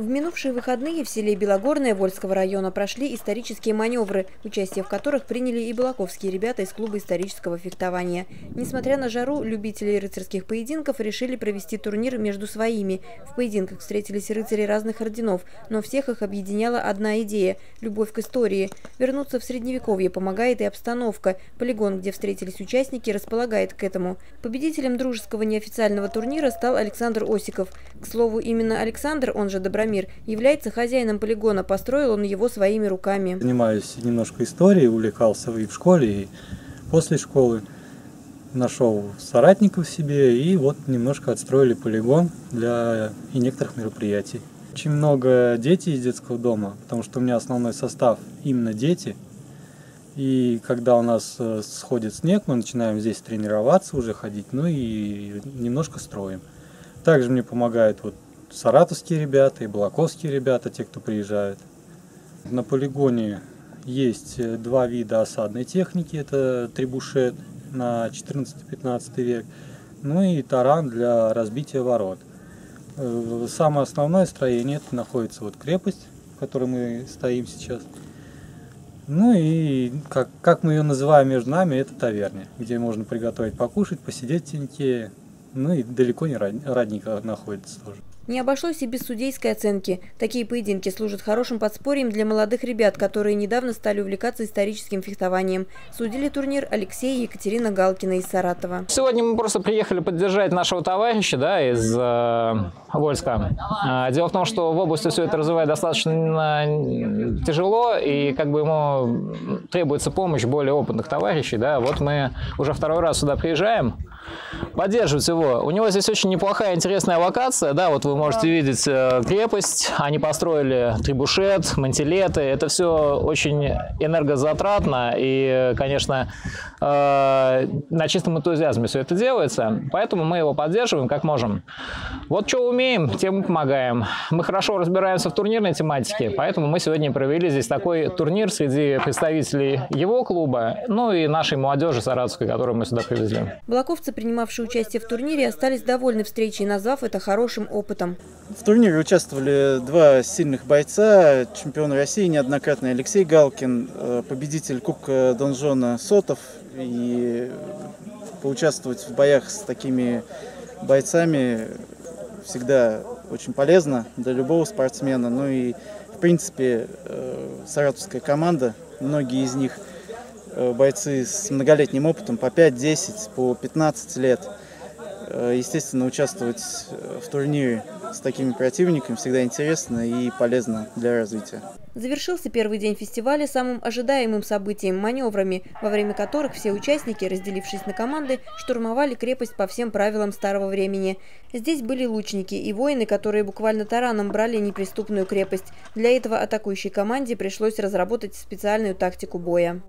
В минувшие выходные в селе Белогорное Вольского района прошли исторические маневры, участие в которых приняли и балаковские ребята из клуба исторического фехтования. Несмотря на жару, любители рыцарских поединков решили провести турнир между своими. В поединках встретились рыцари разных орденов, но всех их объединяла одна идея – любовь к истории. Вернуться в Средневековье помогает и обстановка. Полигон, где встретились участники, располагает к этому. Победителем дружеского неофициального турнира стал Александр Осиков. К слову, именно Александр, он же Добромир, Ратмир, является хозяином полигона. Построил он его своими руками. Занимаюсь немножко историей, увлекался и в школе, и после школы. Нашел соратников себе и вот немножко отстроили полигон для и некоторых мероприятий. Очень много детей из детского дома, потому что у меня основной состав именно дети. И когда у нас э, сходит снег, мы начинаем здесь тренироваться, уже ходить, ну и немножко строим. Также мне помогает вот саратовские ребята и балаковские ребята, те, кто приезжают. На полигоне есть э, два вида осадной техники. Это трибушет на 14-15 век, ну и таран для разбития ворот. Э, самое основное строение это находится вот крепость, в которой мы стоим сейчас. Ну и как, как мы ее называем между нами, это таверня, где можно приготовить покушать, посидеть в теньке. Ну и далеко не родник находится тоже. Не обошлось и без судейской оценки. Такие поединки служат хорошим подспорьем для молодых ребят, которые недавно стали увлекаться историческим фехтованием. Судили турнир Алексей и Екатерина Галкина из Саратова. Сегодня мы просто приехали поддержать нашего товарища да, из э, Вольска. А, дело в том, что в области все это развивать достаточно тяжело, и как бы ему требуется помощь более опытных товарищей. Да. Вот мы уже второй раз сюда приезжаем поддерживать его. У него здесь очень неплохая, интересная локация. Да, вот вы можете видеть э, крепость. Они построили трибушет, мантилеты. Это все очень энергозатратно. И, конечно, э, на чистом энтузиазме все это делается. Поэтому мы его поддерживаем как можем. Вот что умеем, тем мы помогаем. Мы хорошо разбираемся в турнирной тематике. Поэтому мы сегодня провели здесь такой турнир среди представителей его клуба, ну и нашей молодежи саратовской, которую мы сюда привезли. Балаковцы принимавшие участие в турнире, остались довольны встречей, назвав это хорошим опытом. В турнире участвовали два сильных бойца, чемпион России неоднократный Алексей Галкин, э, победитель Кубка Донжона Сотов. И поучаствовать в боях с такими бойцами всегда очень полезно для любого спортсмена. Ну и, в принципе, э, саратовская команда, многие из них – Э, бойцы с многолетним опытом, по 5-10, по 15 лет. Э, естественно, участвовать в турнире с такими противниками всегда интересно и полезно для развития. Завершился первый день фестиваля самым ожидаемым событием – маневрами, во время которых все участники, разделившись на команды, штурмовали крепость по всем правилам старого времени. Здесь были лучники и воины, которые буквально тараном брали неприступную крепость. Для этого атакующей команде пришлось разработать специальную тактику боя.